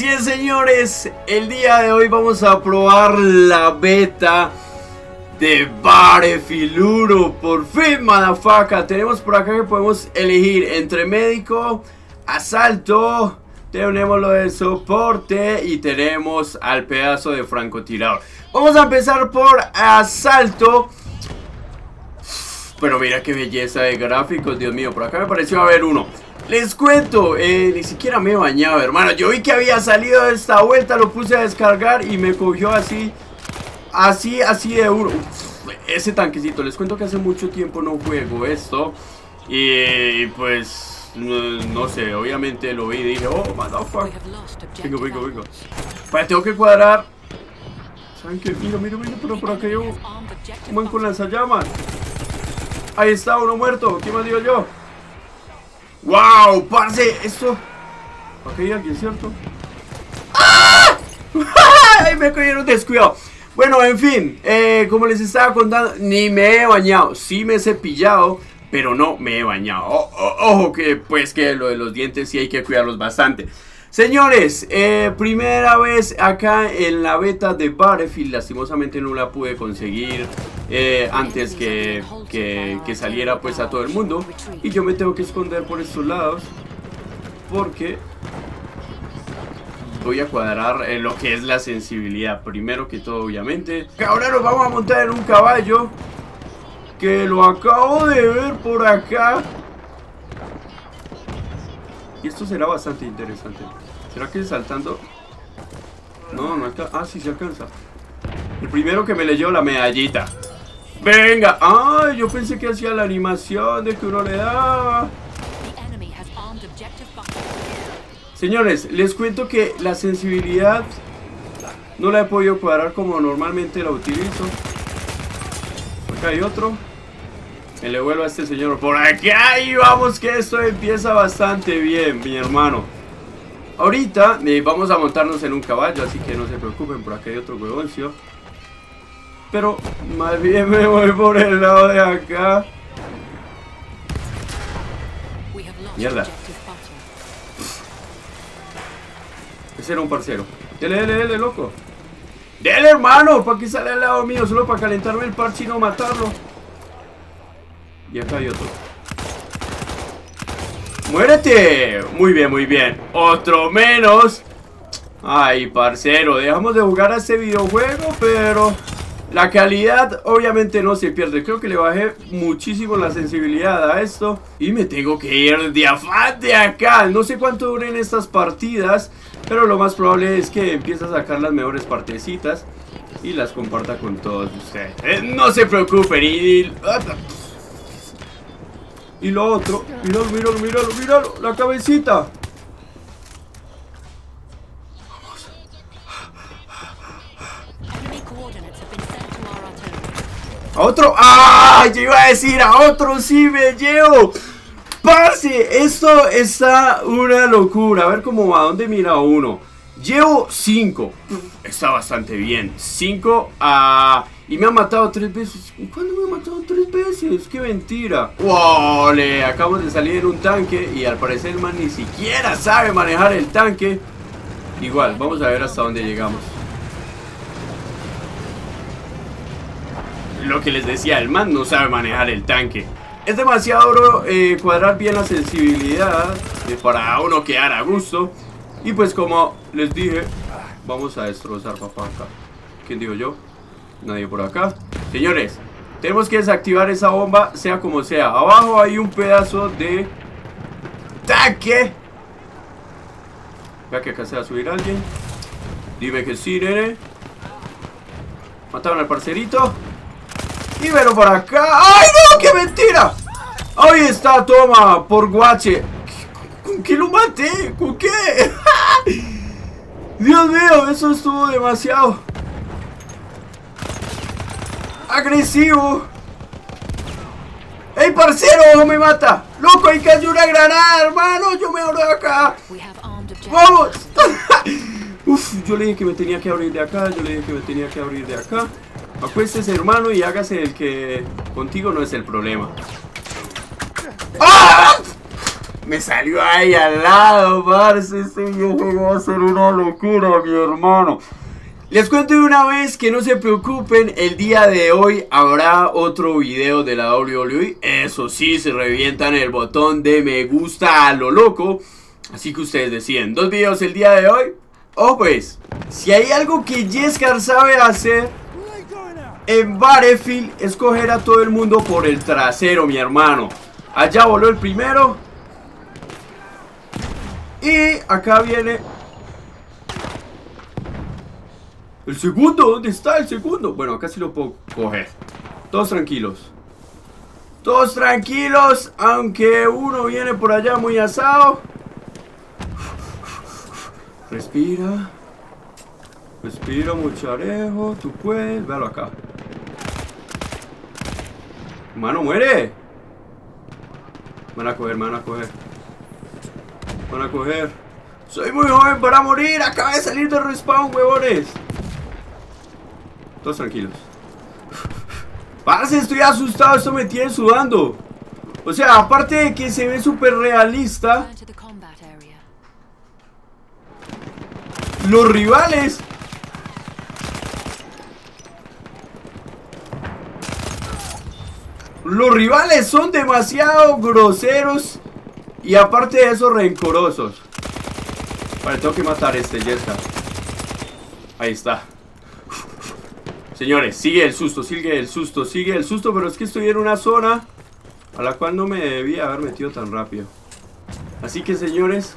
Así es señores, el día de hoy vamos a probar la beta de Barefiluro. Por fin, madafaca, tenemos por acá que podemos elegir entre médico, asalto, tenemos lo de soporte y tenemos al pedazo de francotirador. Vamos a empezar por asalto. Pero mira qué belleza de gráficos, Dios mío, por acá me pareció haber uno les cuento, eh, ni siquiera me he bañado, hermano. Yo vi que había salido de esta vuelta, lo puse a descargar y me cogió así, así, así de uno. ese tanquecito, les cuento que hace mucho tiempo no juego esto. Y pues, no, sé, obviamente lo vi y dije, oh, motherfucker. Vengo, vengo, vengo. Pues tengo que cuadrar. ¿Saben qué? Mira, mira, mira, pero por acá yo. Un con lanzallamas. Ahí está, uno muerto. ¿Qué más digo yo? ¡Wow! ¡Parce! Esto... Aquí hay alguien, ¿cierto? ¡Ah! ¡Ay! Me cogieron descuidado. Bueno, en fin, eh, como les estaba contando, ni me he bañado. Sí me he cepillado, pero no me he bañado. ojo que pues que lo de los dientes sí hay que cuidarlos bastante. Señores, eh, primera vez acá en la beta de Battlefield, lastimosamente no la pude conseguir eh, antes que, que, saliera pues a todo el mundo Y yo me tengo que esconder por estos lados Porque voy a cuadrar eh, lo que es la sensibilidad Primero que todo obviamente Ahora nos vamos a montar en un caballo Que lo acabo de ver por acá y esto será bastante interesante. ¿Será que saltando? No, no alcanza. Ah, sí se alcanza. El primero que me leyó la medallita. ¡Venga! ¡Ay! Yo pensé que hacía la animación de que uno le daba. Señores, les cuento que la sensibilidad no la he podido cuadrar como normalmente la utilizo. Acá hay otro. Me le vuelvo a este señor por acá y vamos que esto empieza bastante bien, mi hermano. Ahorita eh, vamos a montarnos en un caballo, así que no se preocupen, por acá hay otro huevoncio. Pero más bien me voy por el lado de acá. Mierda. Ese era un parcero. Dele, dele, dele, loco. Dele, hermano, para que sale al lado mío, solo para calentarme el parche y no matarlo. Y acá hay otro. ¡Muérete! Muy bien, muy bien. Otro menos. Ay, parcero, dejamos de jugar a este videojuego, pero la calidad obviamente no se pierde. Creo que le bajé muchísimo la sensibilidad a esto. Y me tengo que ir de afán de acá. No sé cuánto duren estas partidas, pero lo más probable es que empiece a sacar las mejores partecitas y las comparta con todos ustedes. Eh, no se preocupen y... Y lo otro, míralo, míralo, míralo, míralo, la cabecita. A otro, ¡ah! Yo iba a decir, a otro sí me llevo. Parce, esto está una locura. A ver cómo va, ¿dónde mira uno? Llevo 5. Está bastante bien. 5 a... Y me ha matado tres veces. ¿Cuándo me ha matado tres veces? ¡Qué mentira! ¡Wow! Le acabamos de salir en un tanque y al parecer el man ni siquiera sabe manejar el tanque. Igual, vamos a ver hasta dónde llegamos. Lo que les decía, el man no sabe manejar el tanque. Es demasiado eh, cuadrar bien la sensibilidad eh, para uno quedar a gusto. Y pues como les dije, vamos a destrozar papá acá. ¿Quién digo yo? Nadie por acá. Señores, tenemos que desactivar esa bomba, sea como sea. Abajo hay un pedazo de tanque. Vea que acá se va a subir alguien. Dime que sí, nene. Mataron al parcerito. Y velo por acá. ¡Ay, no! ¡Qué mentira! Ahí está, toma, por guache. ¿Con qué lo maté? ¿Con qué? Dios mío, eso estuvo demasiado agresivo. ¡Ey, parcero! ¡No me mata! ¡Loco, hay que una granada, hermano! ¡Yo me abro de acá! ¡Vamos! Uf, yo le dije que me tenía que abrir de acá, yo le dije que me tenía que abrir de acá. Acuéstese, hermano, y hágase el que contigo no es el problema. ¡Ah! Me salió ahí al lado, parce. Este videojuego va a ser una locura, mi hermano. Les cuento de una vez que no se preocupen, el día de hoy habrá otro video de la WWE. Eso sí, se revientan el botón de me gusta a lo loco. Así que ustedes deciden, dos videos el día de hoy. O pues, si hay algo que Jeskar sabe hacer en Battlefield es coger a todo el mundo por el trasero, mi hermano. Allá voló el primero. Y acá viene ¿El segundo? ¿Dónde está el segundo? Bueno, acá sí lo puedo coger. Todos tranquilos. Todos tranquilos, aunque uno viene por allá muy asado. Respira. Respira, mucharejo. Tú puedes. Véalo acá. Mano, muere. Van a coger, van a coger. Van a coger. Soy muy joven para morir. Acaba de salir del respawn, huevones. Todos tranquilos. Parce, estoy asustado, esto me tiene sudando. O sea, aparte de que se ve súper realista. Los rivales. Los rivales son demasiado groseros. Y aparte de eso, rencorosos. Vale, tengo que matar a este Jessica. Ahí está. Señores, sigue el susto, sigue el susto, sigue el susto, pero es que estoy en una zona a la cual no me debía haber metido tan rápido. Así que, señores,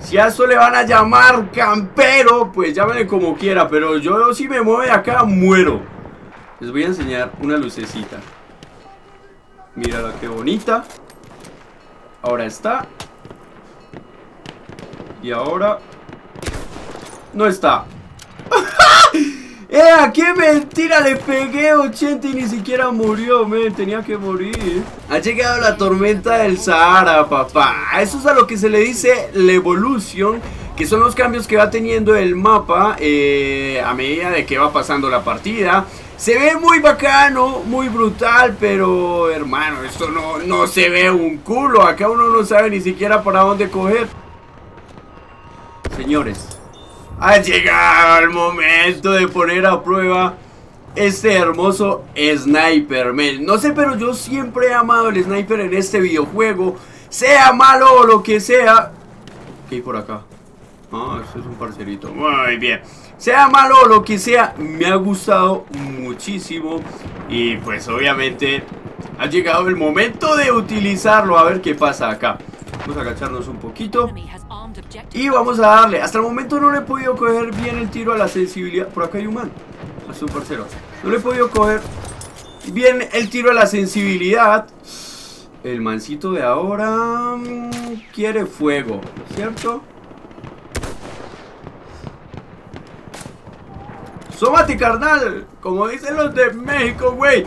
si a eso le van a llamar campero, pues llámenle como quiera, pero yo si me mueve acá, muero. Les voy a enseñar una lucecita. Mírala qué bonita. Ahora está. Y ahora... No está. ¡Eh! qué mentira! Le pegué 80 y ni siquiera murió, men. Tenía que morir. Ha llegado la tormenta del Sahara, papá. Eso es a lo que se le dice la evolución. Que son los cambios que va teniendo el mapa eh, a medida de que va pasando la partida. Se ve muy bacano, muy brutal, pero hermano, esto no, no se ve un culo. Acá uno no sabe ni siquiera para dónde coger. Señores, ha llegado el momento de poner a prueba este hermoso sniper, No sé, pero yo siempre he amado el sniper en este videojuego. Sea malo o lo que sea. ¿Qué hay por acá? Ah, esto es un parcerito. Muy bien. Sea malo o lo que sea, me ha gustado muchísimo. Y pues obviamente ha llegado el momento de utilizarlo. A ver qué pasa acá. Vamos a agacharnos un poquito. Y vamos a darle. Hasta el momento no le he podido coger bien el tiro a la sensibilidad. Por acá hay un man. A su parcero. No le he podido coger bien el tiro a la sensibilidad. El mancito de ahora mm, quiere fuego, ¿cierto? ¡Sómate, carnal! Como dicen los de México, güey.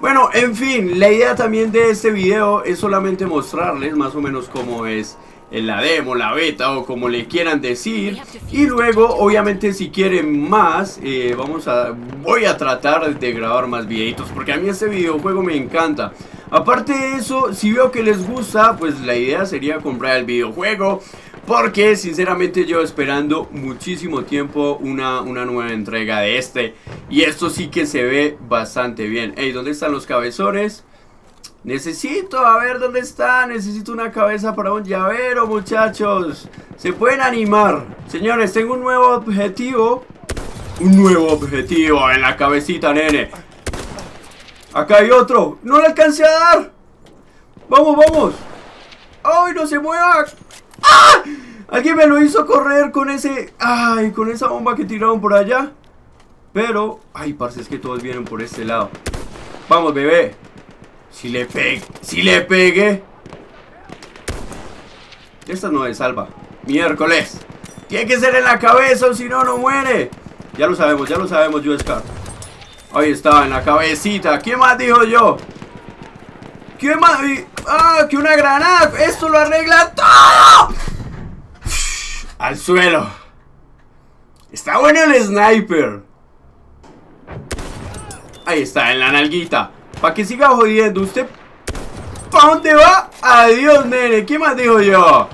Bueno, en fin, la idea también de este video es solamente mostrarles más o menos cómo es en la demo, la beta o como le quieran decir y luego obviamente si quieren más eh, vamos a voy a tratar de grabar más videitos porque a mí este videojuego me encanta aparte de eso si veo que les gusta pues la idea sería comprar el videojuego porque sinceramente yo esperando muchísimo tiempo una, una nueva entrega de este y esto sí que se ve bastante bien Ey, ¿dónde están los cabezones? Necesito, a ver dónde está. Necesito una cabeza para un llavero, muchachos. Se pueden animar. Señores, tengo un nuevo objetivo. Un nuevo objetivo en la cabecita, nene. Acá hay otro. No le alcancé a dar. Vamos, vamos. ¡Ay, no se mueva! ¡Ah! Alguien me lo hizo correr con ese... ¡Ay! Con esa bomba que tiraron por allá. Pero... ¡Ay, parce! Es que todos vienen por este lado. Vamos, bebé. Si le pegue, si le pegue. Esta no es salva. Miércoles. Tiene que ser en la cabeza o si no, no muere. Ya lo sabemos, ya lo sabemos, Scar. Ahí está, en la cabecita. ¿Quién más dijo yo? ¿Quién más? ¡Ah! Que una granada. Esto lo arregla todo. Al suelo. Está bueno el sniper. Ahí está, en la nalguita. Para que siga jodiendo, usted ¿Para dónde va? Adiós, nene. ¿Qué más dijo yo?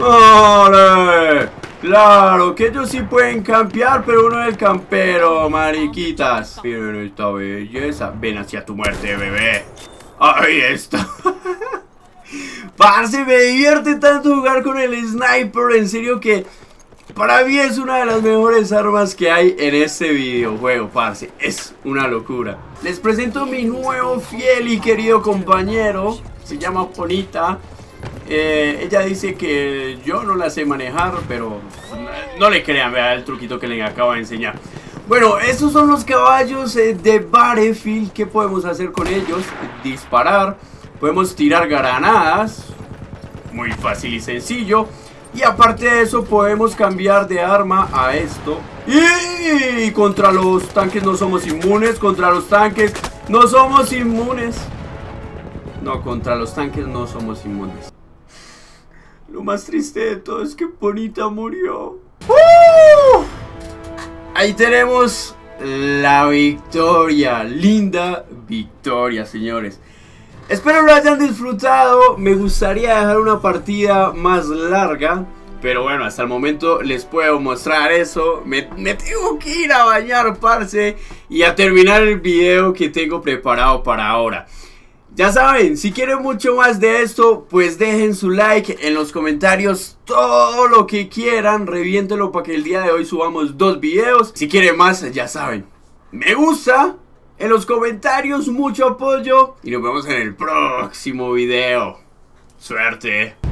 ¡Ole! Claro, que ellos sí pueden campear, pero uno es el campero, mariquitas. Miren esta belleza. Ven hacia tu muerte, bebé. Ahí está. Parce, me divierte tanto jugar con el sniper. En serio que para mí es una de las mejores armas que hay en este videojuego, parce. Es una locura. Les presento mi nuevo fiel y querido compañero. Se llama Bonita. Eh, ella dice que yo no la sé manejar, pero no le crean, vea el truquito que le acabo de enseñar. Bueno, estos son los caballos eh, de Battlefield. ¿Qué podemos hacer con ellos? Disparar. Podemos tirar granadas. Muy fácil y sencillo. Y aparte de eso podemos cambiar de arma a esto. Y contra los tanques no somos inmunes. Contra los tanques no somos inmunes. No, contra los tanques no somos inmunes. Lo más triste de todo es que Bonita murió. ¡Uh! Ahí tenemos la victoria. Linda victoria, señores. Espero lo hayan disfrutado. Me gustaría dejar una partida más larga. Pero bueno, hasta el momento les puedo mostrar eso. Me, tengo que ir a bañar, parce. Y a terminar el video que tengo preparado para ahora. Ya saben, si quieren mucho más de esto, pues dejen su like en los comentarios, todo lo que quieran, reviéntelo para que el día de hoy subamos dos videos. Si quieren más, ya saben, me gusta, en los comentarios mucho apoyo y nos vemos en el próximo video. Suerte.